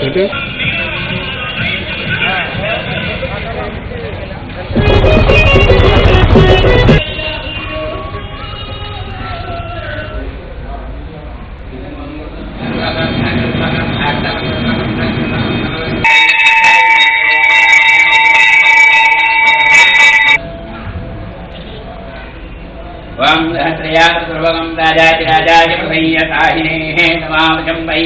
Thank you. सहस्रया सर्वगं राजाधिराजाय प्रसंयताहिनेः नमामजं वै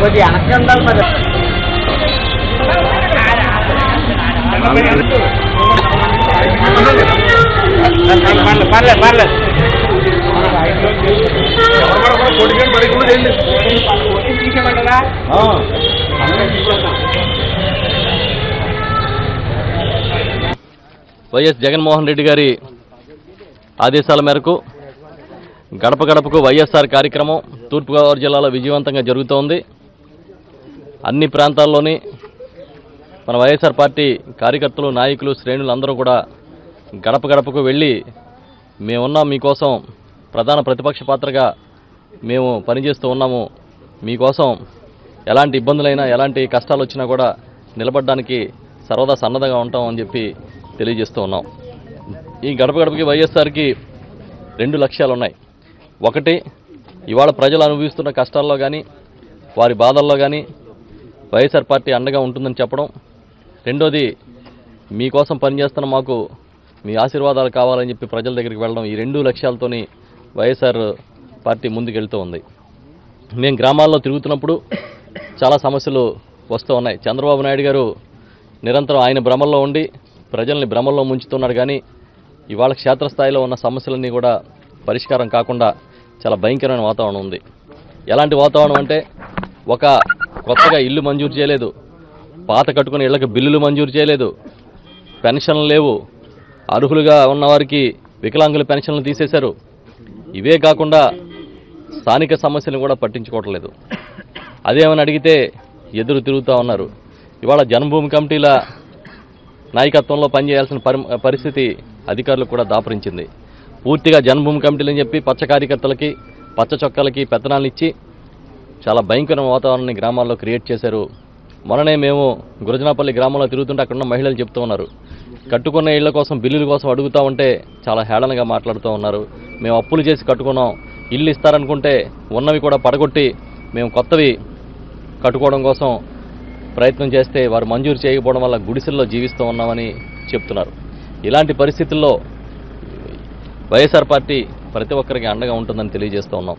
కొద్దిగా వెనక్కి ఉండాలి మరి పర్లేదు పర్లేదు పర్లేదు వైఎస్ జగన్మోహన్ రెడ్డి గారి ఆదేశాల మేరకు గడప గడపకు వైఎస్ఆర్ కార్యక్రమం తూర్పుగోదావరి జిల్లాలో విజయవంతంగా జరుగుతోంది. అన్ని ప్రాంతాల్లోని మన వైఎస్ఆర్ పార్టీ కార్యకర్తలు నాయకులు శ్రేణులు అందరూ కూడా గడప గడపకు వెళ్ళి మేమున్నాం మీకోసం ప్రధాన ప్రతిపక్ష పాత్రగా మేము పనిచేస్తూ ఉన్నాము. మీకోసం ఎలాంటి ఇబ్బందులైనా ఎలాంటి కష్టాలు వచ్చినా కూడా నిలబడడానికి సర్వదా సన్నద్ధంగా ఉంటాం అని చెప్పి తెలియజేస్తూ ఉన్నాం. ఈ గడప గడపకి వైఎస్ఆర్కి రెండు లక్ష్యాలు ఉన్నాయి ఒకటి ఇవాళ ప్రజలు అనుభవిస్తున్న కష్టాల్లో కానీ వారి బాధల్లో కానీ వైఎస్ఆర్ పార్టీ అండగా ఉంటుందని చెప్పడం. రెండోది మీకోసం పనిచేస్తున్న మాకు మీ ఆశీర్వాదాలు కావాలని చెప్పి ప్రజల దగ్గరికి వెళ్ళడం ఈ రెండు లక్ష్యాలతోని వైఎస్ఆర్ పార్టీ ముందుకెళ్తూ ఉంది. మేము గ్రామాల్లో తిరుగుతున్నప్పుడు చాలా సమస్యలు వస్తూ ఉన్నాయి. చంద్రబాబు నాయుడు గారు నిరంతరం ఆయన భ్రమల్లో ఉండి ప్రజల్ని భ్రమల్లో ముంచుతున్నాడు కానీ ఇవాళ క్షేత్రస్థాయిలో ఉన్న సమస్యలన్నీ కూడా పరిష్కారం కాకుండా చాలా భయంకరమైన వాతావరణం ఉంది. ఎలాంటి వాతావరణం అంటే ఒక కొత్తగా ఇల్లు మంజూరు చేయలేదు పాత కట్టుకుని ఇళ్ళకు బిల్లులు మంజూరు చేయలేదు పెన్షన్లు లేవు అర్హులుగా ఉన్నవారికి వికలాంగుల పెన్షన్లు తీసేశారు. ఇవే కాకుండా స్థానిక సమస్యలను కూడా పట్టించుకోవట్లేదు అదేమని అడిగితే ఎదురు తిరుగుతూ ఉన్నారు. ఇవాళ జన్మభూమి కమిటీల నాయకత్వంలో పనిచేయాల్సిన పరి పరిస్థితి అధికారులకు కూడా దాపరించింది. పూర్తిగా జన్మభూమి కమిటీలని చెప్పి పచ్చ కార్యకర్తలకి పచ్చ చొక్కాలకి పెత్తనాలు ఇచ్చి చాలా భయంకరమైన వాతావరణాన్ని గ్రామాల్లో క్రియేట్ చేశారు. మొన్ననే మేము గురజనాపల్లి గ్రామంలో తిరుగుతుంటే అక్కడ ఉన్న మహిళలు చెప్తూ ఉన్నారు. కట్టుకున్న ఇళ్ళ కోసం బిల్లుల కోసం అడుగుతూ ఉంటే చాలా హేళనగా మాట్లాడుతూ ఉన్నారు. మేము అప్పులు చేసి కట్టుకున్నాం. ఇల్లు ఇస్తారనుకుంటే ఉన్నవి కూడా పడగొట్టి మేము కొత్తవి కట్టుకోవడం కోసం ప్రయత్నం చేస్తే వారు మంజూరు చేయకపోవడం వల్ల గుడిసెల్లో జీవిస్తూ ఉన్నామని చెప్తున్నారు. ఇలాంటి పరిస్థితుల్లో వైఎస్ఆర్ పార్టీ ప్రతి ఒక్కరికి అండగా ఉంటుందని తెలియజేస్తూ ఉన్నాం.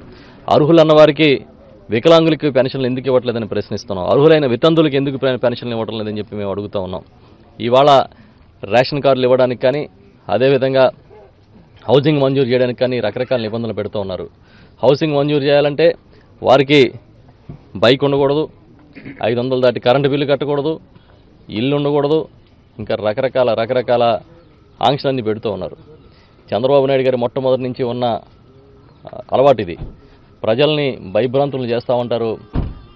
అర్హులన్న వారికి వికలాంగులకి పెన్షన్లు ఎందుకు ఇవ్వట్లేదని ప్రశ్నిస్తున్నాం. అర్హులైన వితంతులకు ఎందుకు పెన్షన్లు ఇవ్వటం లేదని చెప్పి మేము అడుగుతూ ఉన్నాం. ఇవాళ రేషన్ కార్డులు ఇవ్వడానికి కానీ అదేవిధంగా హౌసింగ్ మంజూరు చేయడానికి కానీ రకరకాల నిబంధనలు పెడుతూ ఉన్నారు. హౌసింగ్ మంజూరు చేయాలంటే వారికి బైక్ ఉండకూడదు ఐదు వందలు దాటి కరెంటు బిల్లు కట్టకూడదు ఇల్లు ఉండకూడదు ఇంకా రకరకాల రకరకాల ఆంక్షలన్నీ పెడుతూ ఉన్నారు. చంద్రబాబు నాయుడు గారి మొట్టమొదటి నుంచి ఉన్న అలవాటు ఇది. ప్రజల్ని భయభ్రాంతులు చేస్తూ ఉంటారు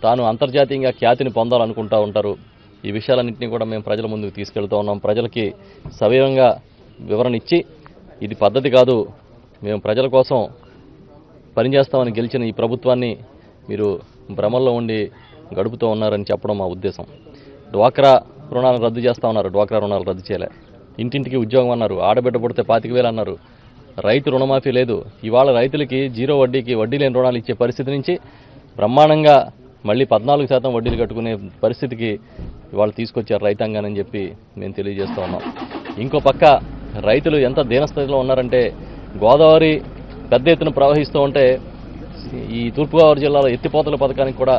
తాను అంతర్జాతీయంగా ఖ్యాతిని పొందాలనుకుంటూ ఉంటారు. ఈ విషయాలన్నింటినీ కూడా మేము ప్రజల ముందుకు తీసుకెళ్తూ ఉన్నాం. ప్రజలకి సవివరంగా వివరణ ఇచ్చి ఇది పద్ధతి కాదు మేము ప్రజల కోసం పనిచేస్తామని గెలిచిన ఈ ప్రభుత్వాన్ని మీరు భ్రమల్లో ఉండి గడుపుతూ ఉన్నారని చెప్పడం మా ఉద్దేశం. డ్వాక్రా రుణాలను రద్దు చేస్తా ఉన్నారు. డ్వాక్రా రుణాలు రద్దు చేయలే. ఇంటింటికి ఉద్యోగం అన్నారు. ఆడబిడ్డ పుడితే పాతిక వేలు అన్నారు. రైతు రుణమాఫీ లేదు. ఇవాళ రైతులకి జీరో వడ్డీకి వడ్డీ లేని రుణాలు ఇచ్చే పరిస్థితి నుంచి బ్రహ్మాండంగా మళ్ళీ పద్నాలుగు శాతం వడ్డీలు కట్టుకునే పరిస్థితికి వాళ్ళు తీసుకొచ్చారు రైతాంగానని చెప్పి మేము తెలియజేస్తూ ఉన్నాం. ఇంకో పక్క రైతులు ఎంత దీనస్థితిలో ఉన్నారంటే గోదావరి పెద్ద ఎత్తున ప్రవహిస్తూ ఉంటే ఈ తూర్పుగోదావరి జిల్లాలో ఎత్తిపోతల పథకానికి కూడా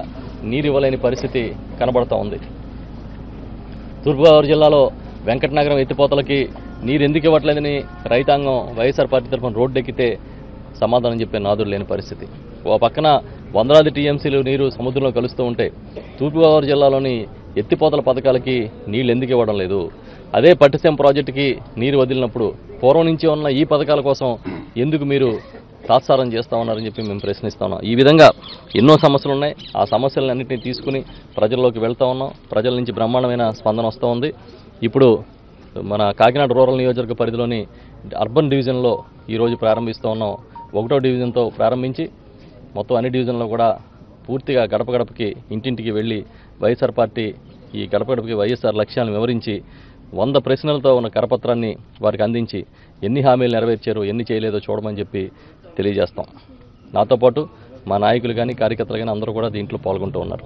నీరు ఇవ్వలేని పరిస్థితి కనబడుతూ ఉంది. తూర్పుగోదావరి జిల్లాలో వెంకటనగరం ఎత్తిపోతలకి నీరు ఎందుకు ఇవ్వట్లేదని రైతాంగం వైఎస్ఆర్ పార్టీ తరఫున రోడ్డు ఎక్కితే సమాధానం చెప్పే నాదుడు లేని పరిస్థితి. ఓ పక్కన వందలాది టీఎంసీలు నీరు సముద్రంలో కలుస్తూ ఉంటే తూర్పుగోదావరి జిల్లాలోని ఎత్తిపోతల పథకాలకి నీళ్ళు ఎందుకు ఇవ్వడం లేదు? అదే పట్టిసీమ ప్రాజెక్టుకి నీరు వదిలినప్పుడు పూర్వం నుంచి ఉన్న ఈ పథకాల కోసం ఎందుకు మీరు తాత్సారం చేస్తా ఉన్నారని చెప్పి మేము ప్రశ్నిస్తా ఉన్నాం. ఈ విధంగా ఎన్నో సమస్యలు ఉన్నాయి. ఆ సమస్యలన్నింటినీ తీసుకుని ప్రజల్లోకి వెళ్తా ఉన్నాం. ప్రజల నుంచి బ్రహ్మాండమైన స్పందన వస్తూ ఉంది. ఇప్పుడు మన కాకినాడ రూరల్ నియోజకవర్గ పరిధిలోని అర్బన్ డివిజన్లో ఈరోజు ప్రారంభిస్తూ ఉన్నాం. ఒకటో డివిజన్తో ప్రారంభించి మొత్తం అన్ని డివిజన్లో కూడా పూర్తిగా గడప గడపకి ఇంటింటికి వెళ్ళి వైఎస్ఆర్ పార్టీ ఈ గడప గడపకి వైఎస్ఆర్ లక్ష్యాలను వివరించి వంద ప్రశ్నలతో ఉన్న కరపత్రాన్ని వారికి అందించి ఎన్ని హామీలు నెరవేర్చారు ఎన్ని చేయలేదో చూడమని చెప్పి తెలియజేస్తాం. నాతో పాటు మా నాయకులు కానీ కార్యకర్తలు కానీ అందరూ కూడా దీంట్లో పాల్గొంటూ ఉన్నారు.